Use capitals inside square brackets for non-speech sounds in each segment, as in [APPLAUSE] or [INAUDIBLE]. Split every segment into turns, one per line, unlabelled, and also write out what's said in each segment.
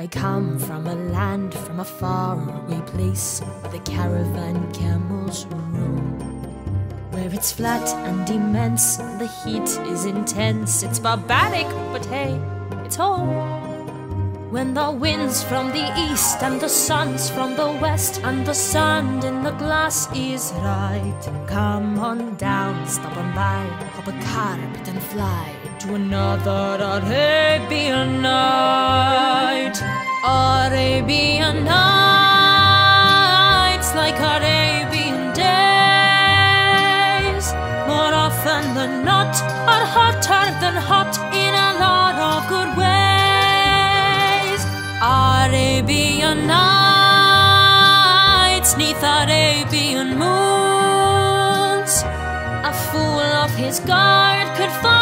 I come from a land from a faraway place where the caravan camels roam. Where it's flat and immense, and the heat is intense. It's barbaric, but hey, it's home. When the wind's from the east and the sun's from the west and the sand in the glass is right. Come on down, stop on by, hop a carpet and fly to another Arabian night. Arabian nights like Arabian days. More often than not, are hotter than hot in a lot of good ways. Arabian nights, neath Arabian moons. A fool of his guard could fall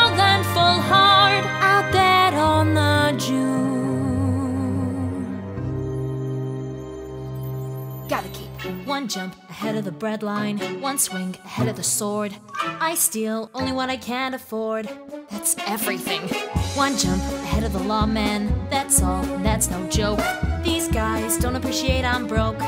Gotta keep one jump ahead of the breadline, one swing ahead of the sword. I steal only what I can't afford. That's everything. One jump ahead of the lawman. That's all, that's no joke. These guys don't appreciate I'm broke.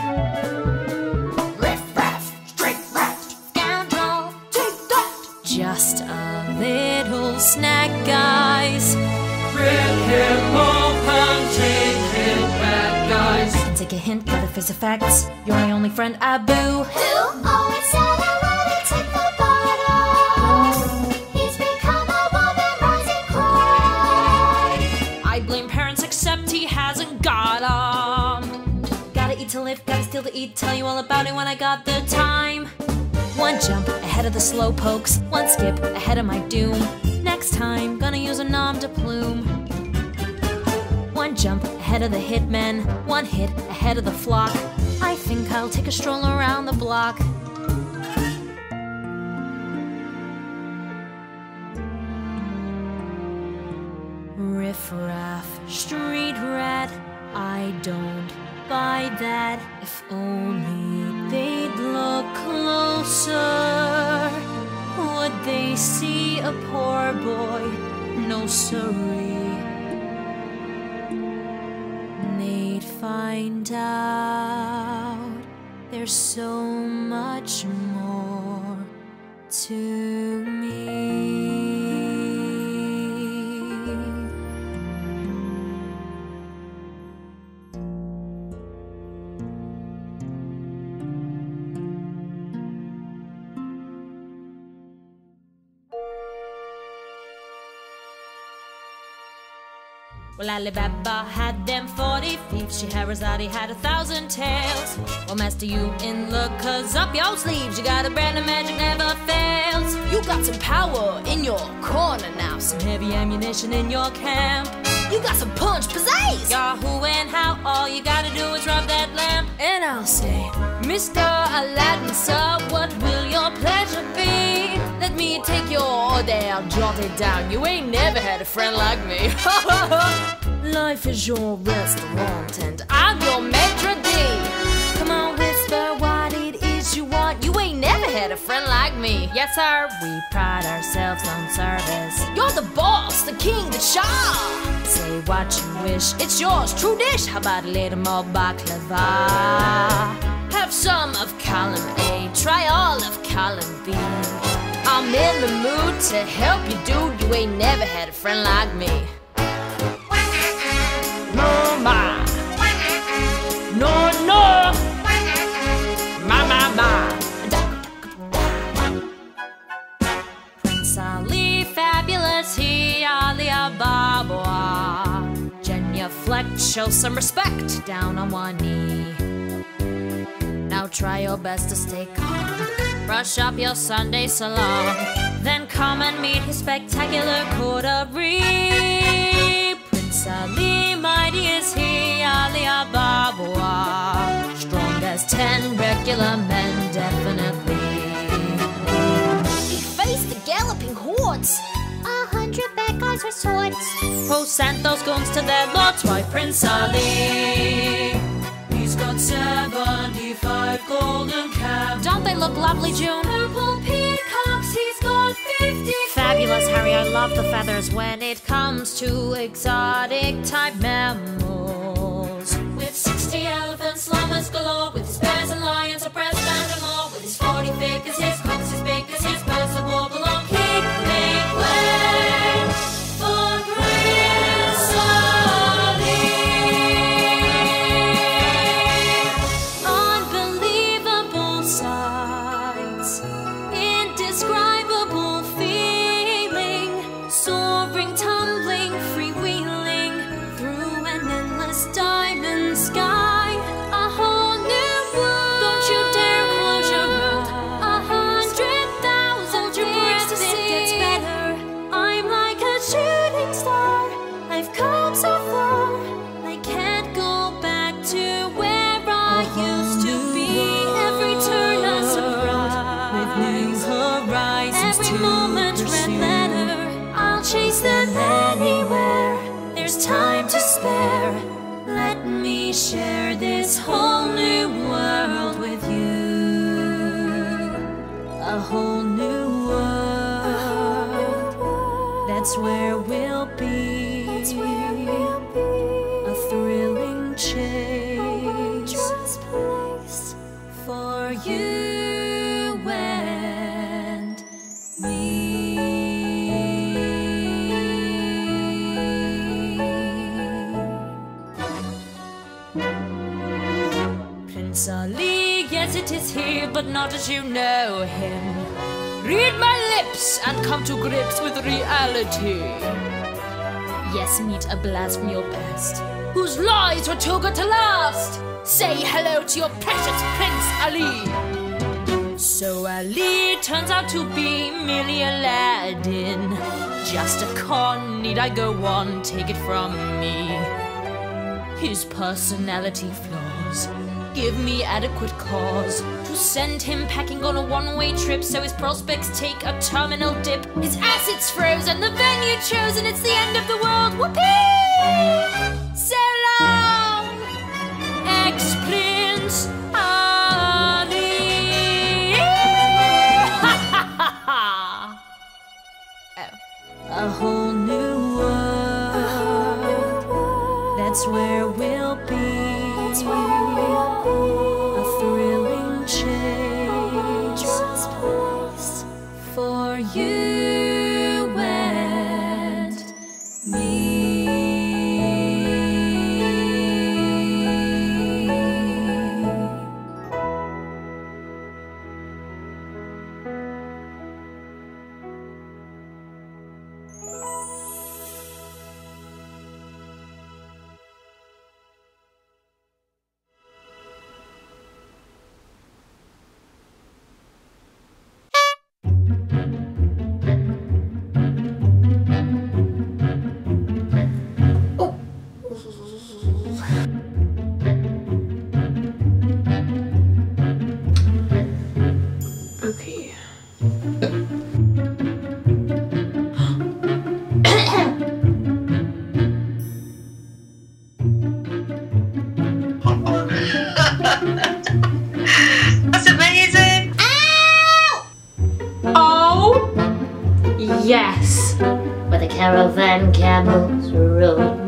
Straight
Scoundrel,
take that.
just a little snack, guys.
Rip him open, take him bad guys.
Take a hint his effects. You're my only friend, Abu.
Who always said I wanted to the bottom? He's become a woman rising cry.
I blame parents, except he hasn't got got 'em. Gotta eat to live, gotta steal to eat. Tell you all about it when I got the time. One jump ahead of the slow pokes, one skip ahead of my doom. Next time, gonna use a nom de plume. One jump ahead of the hitmen, one hit ahead of the flock. I think I'll take a stroll around the block. Riff raff, street rat, I don't buy that. If only they'd look closer, would they see a poor boy? No siree. Find out there's so much more to Well, Ali Baba had them 40 thieves. Scheherazade had a thousand tales. Well, master, you in luck, cause up your sleeves. You got a brand of magic never fails. You got some power in your corner now. Some heavy ammunition in your camp. You got some punch, pizzazz. Yahoo and how all you gotta do is rub that lamp. And I'll say, Mr. Aladdin, sir, what will your pleasure be? Let me take your order, I'll jot it down. You ain't never had a friend like me. [LAUGHS] Life is your restaurant, and I'm your maitre d'. Come on, whisper what it is you want. You ain't never had a friend like me. Yes, sir, we pride ourselves on service. The boss, the king, the shah. Say what you wish, it's yours, true dish. How about a little more baklava? Have some of column A, try all of column B. I'm in the mood to help you, dude. You ain't never had a friend like me. No. No, no. Ma, ma, ma. Prince Ali, show some respect, down on one knee. Now try your best to stay calm. Brush up your Sunday salaam. Then come and meet his spectacular coterie. Prince Ali, mighty is he, Ali Ababwa. Strong as ten regular men, definitely.
He faced the galloping hordes guys with swords
who sent those guns to their lords. Why, Prince Ali, he's got 75 golden calves. Don't they look lovely, June? Purple peacocks, he's got 50. Fabulous, Harry, I love the feathers when it comes to exotic type mammals. With 60
elephants, llamas
galore, with his bears and lions oppressed. share this whole new world with you. A whole new world. That's where we'll be. A thrilling chase for you. Yes, he, but not as you know him. Read my lips and come to grips with reality. Yes, meet a blast from your past, whose lies were too good to last. Say hello to your precious Prince Ali. So Ali turns out to be merely Aladdin. Just a con, need I go on, take it from me. His personality flaws give me adequate cause to send him packing on a one way trip so his prospects take a terminal dip. His assets froze and the venue chosen, it's the end of the world. Whoopee!
Yes.
Where the caravan camels rode